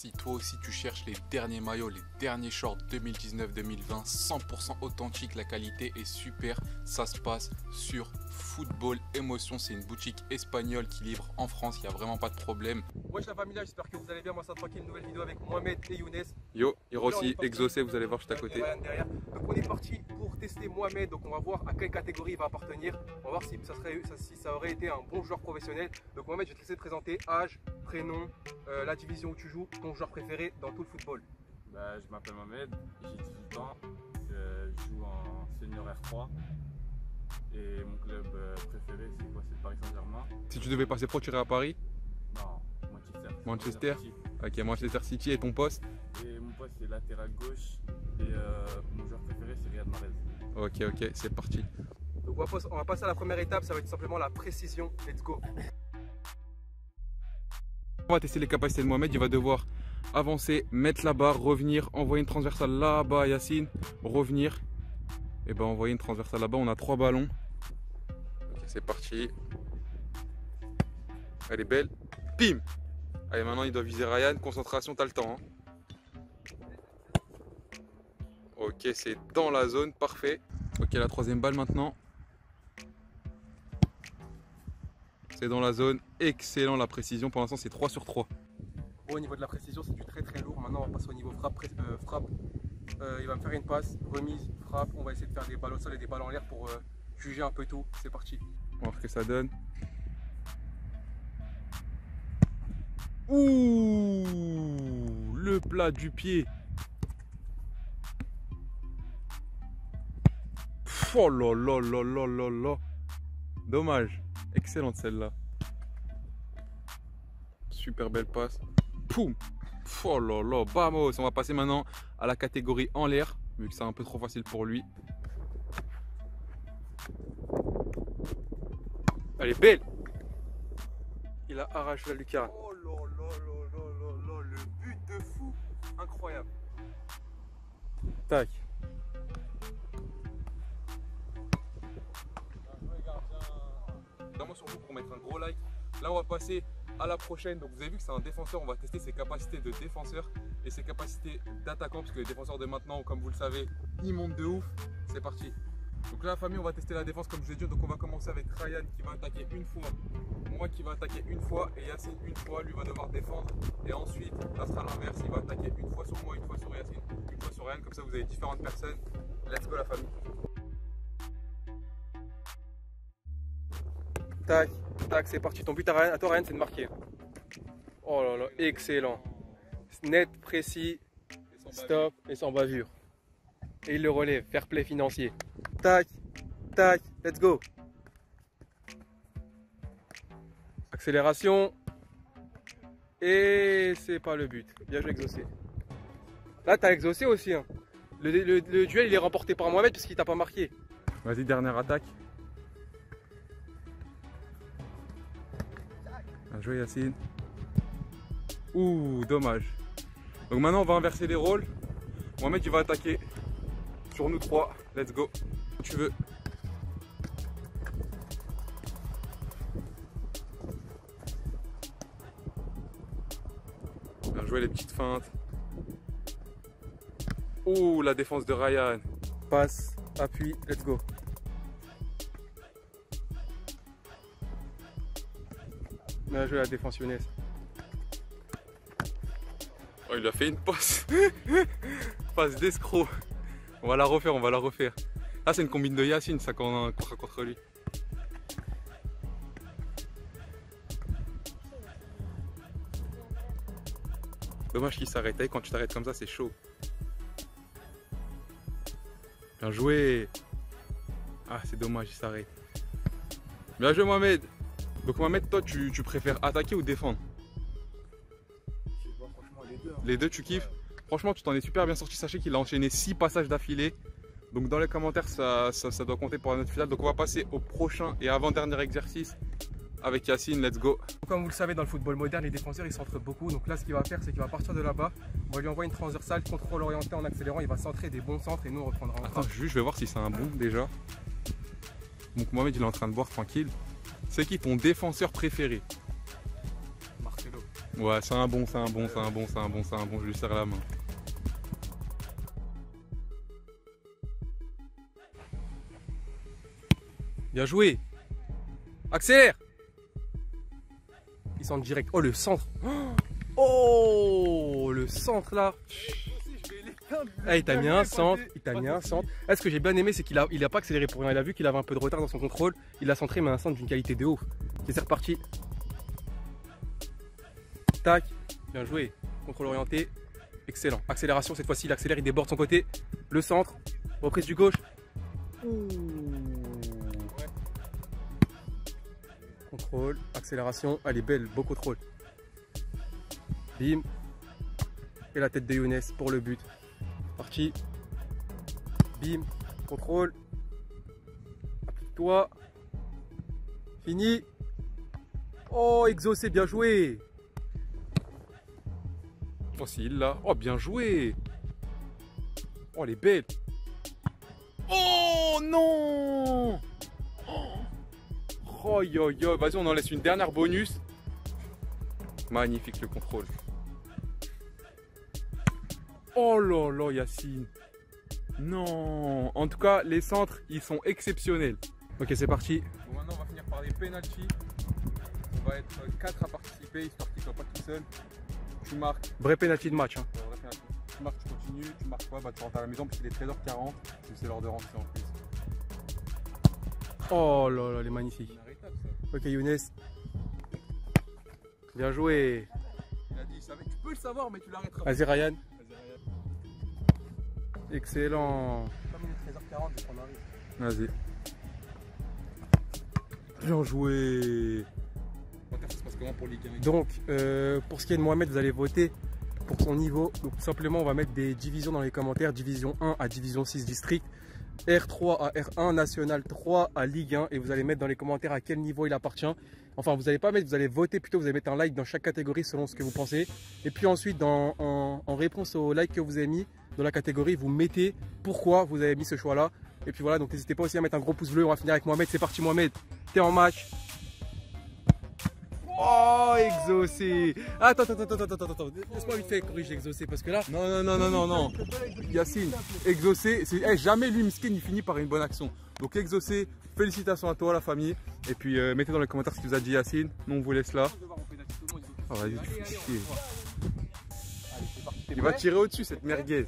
Si toi aussi tu cherches les derniers maillots, les derniers shorts 2019-2020, 100% authentique, la qualité est super, ça se passe sur Football Emotion, c'est une boutique espagnole qui livre en France, il n'y a vraiment pas de problème. Wesh la famille, j'espère que vous allez bien, moi ça tranquille, une nouvelle vidéo avec Mohamed et Younes. Yo, parti. exaucé, vous allez voir juste à côté. Derrière. Donc on est parti pour tester Mohamed, donc on va voir à quelle catégorie il va appartenir. On va voir si ça, serait, si ça aurait été un bon joueur professionnel. Donc Mohamed, je vais te laisser te présenter âge, prénom, euh, la division où tu joues, ton joueur préféré dans tout le football. Bah, je m'appelle Mohamed, j'ai 18 ans, je joue en senior R3 et mon club euh, préféré c'est quoi? C'est le Paris Saint-Germain Si tu devais passer pro, tu irais à Paris? Non, Manchester. Manchester? City. Ok, Manchester City et ton poste? Et mon poste c'est latéral gauche et euh, mon joueur préféré c'est Riyad Mahrez. Ok, ok, c'est parti. Donc on va, pas- on va passer à la première étape, ça va être simplement la précision. Let's go. On va tester les capacités de Mohamed, il va devoir avancer, mettre la barre, revenir, envoyer une transversale là-bas Yacine, revenir. Et ben envoyer une transversale là-bas, on a trois ballons. Ok, c'est parti. Elle est belle. Bim Allez, maintenant il doit viser Ryan. Concentration, t'as le temps. hein. Ok, c'est dans la zone, parfait. Ok, la troisième balle maintenant. C'est dans la zone, excellent la précision. Pour l'instant, c'est 3 sur 3. Bon, au niveau de la précision, c'est du très très lourd. Maintenant, on va passer au niveau frappe. euh, frappe. Euh, il va me faire une passe, remise, frappe. On va essayer de faire des balles au sol et des balles en l'air pour euh, juger un peu tout. C'est parti. On va voir ce que ça donne. Ouh Le plat du pied. Oh là là là là là là. Dommage. Excellente celle-là. Super belle passe. Poum Oh là là, vamos On va passer maintenant à la catégorie en l'air, vu que c'est un peu trop facile pour lui. Elle est belle Il a arraché la lucarne. Oh là là là là là là, le but de fou, incroyable. Tac. Sur vous pour mettre un gros like. Là, on va passer à la prochaine. Donc, vous avez vu que c'est un défenseur. On va tester ses capacités de défenseur et ses capacités d'attaquant. Parce que les défenseurs de maintenant, comme vous le savez, ils montent de ouf. C'est parti. Donc là, famille, on va tester la défense comme je vous ai dit. Donc, on va commencer avec Ryan qui va attaquer une fois. Moi qui va attaquer une fois. Et Yacine une fois. Lui va devoir défendre. Et ensuite, ça sera l'inverse. Il va attaquer une fois sur moi, une fois sur Yacine, une fois sur Ryan. Comme ça, vous avez différentes personnes. Let's go, la famille. Tac, tac, c'est parti. Ton but à, toi, Ryan, c'est de marquer. Oh là là, excellent. Net, précis, stop et sans bavure. Et il le relève, fair play financier. Tac, tac, let's go. Accélération. Et c'est pas le but. Bien joué, exaucé. Là, t'as exaucé aussi. hein. Le, le- le duel, il est remporté par Mohamed parce qu'il t'a pas marqué. Vas-y, dernière attaque. Bien joué Yacine. Ouh, dommage. Donc maintenant on va inverser les rôles. Mohamed tu vas attaquer sur nous trois. Let's go. Tu veux. Bien joué les petites feintes. Ouh, la défense de Ryan. Passe, appui, let's go. Bien joué la défense Younes. Oh, il a fait une passe. passe d'escroc. On va la refaire, on va la refaire. Là, c'est une combine de Yacine, ça, qu'on sera contre lui. Dommage qu'il s'arrête. Eh, Quand tu t'arrêtes comme ça, c'est chaud. Bien joué. Ah, c'est dommage, il s'arrête. Bien joué, Mohamed. Donc, Mohamed, toi, tu, tu préfères attaquer ou défendre Je vois franchement les deux. hein. Les deux, tu kiffes Franchement, tu t'en es super bien sorti. Sachez qu'il a enchaîné 6 passages d'affilée. Donc, dans les commentaires, ça, ça, ça doit compter pour la note finale. Donc, on va passer au prochain et avant-dernier exercice avec Yacine. Let's go. Comme vous le savez, dans le football moderne, les défenseurs ils centrent beaucoup. Donc là, ce qu'il va faire, c'est qu'il va partir de là-bas. On va lui envoyer une transversale, contrôle orienté en accélérant. Il va centrer des bons centres et nous on reprendra en Attends, juste, je vais voir si c'est un bon déjà. Donc, Mohamed, il est en train de boire tranquille. C'est qui ton défenseur préféré? Marcelo. Ouais, c'est un bon, c'est un bon, c'est un bon, c'est un bon, c'est un bon, je lui serre la main. Bien joué. Accélère. Il centre direct. Oh, le centre. Oh, le centre là. Ah, il t'a mis un centre, il t'a mis un centre. Ah, ce que j'ai bien aimé, c'est qu'il a, a pas accéléré pour rien. Il a vu qu'il avait un peu de retard dans son contrôle. Il a centré, mais un centre d'une qualité de ouf. C'est reparti. Tac, bien joué. Contrôle orienté, excellent. Accélération, cette fois-ci, il accélère, il déborde son côté. Le centre, reprise du gauche. Contrôle, accélération, elle est belle, beau contrôle. Bim. Et la tête de Younes pour le but. Bim. Contrôle. Applique-toi. Fini. Oh, exaucé, bien joué. Oh, c'est il là. Oh, bien joué. Oh, elle est belle. Oh non Oh yo yo, vas-y on en laisse une dernière bonus. Magnifique le contrôle. Oh là là Yacine. Non. En tout cas, les centres, ils sont exceptionnels. Ok, c'est parti. Bon, maintenant on va finir par des penalties. On va être 4 à participer, histoire qu'ils soient pas tout seuls. Tu marques. Vrai penalty de match. hein. euh, vrai penalty. Tu marques, tu continues, tu marques pas, bah tu rentres à la maison parce qu'il est 13h40. C'est l'heure de rentrer en plus. Oh là là, elle est magnifique. Ça. Ok, Younes. Bien joué. Il a dit, il savait- tu peux le savoir, mais tu l'arrêteras. Vas-y, Ryan. Excellent. Comme il est 13h40, je prends Marie. Vas-y. Bien joué. ça se passe comment pour Ligue 1 Donc, euh, pour ce qui est de Mohamed, vous allez voter pour son niveau. Donc, tout simplement, on va mettre des divisions dans les commentaires. Division 1 à Division 6 district. R3 à R1, National 3 à Ligue 1. Et vous allez mettre dans les commentaires à quel niveau il appartient. Enfin, vous n'allez pas mettre, vous allez voter plutôt. Vous allez mettre un like dans chaque catégorie selon ce que vous pensez. Et puis ensuite, dans- en, en réponse au like que vous avez mis dans la catégorie, vous mettez pourquoi vous avez mis ce choix-là. Et puis voilà, donc n'hésitez pas aussi à mettre un gros pouce bleu. On va finir avec Mohamed. C'est parti, Mohamed. T'es en match. Oh, exaucé Attends, attends, attends, attends, attends, attends. Laisse-moi vite fait corriger exaucé parce que là. Non, non, non, non, non, non. Yacine, exaucé, c'est eh, jamais lui, Miskin, il finit par une bonne action. Donc exaucé, félicitations à toi, la famille. Et puis euh, mettez dans les commentaires ce que vous a dit Yacine. Nous, on vous laisse là. Ah, vas-y, tu fais chier. Il va tirer au-dessus, cette merguez.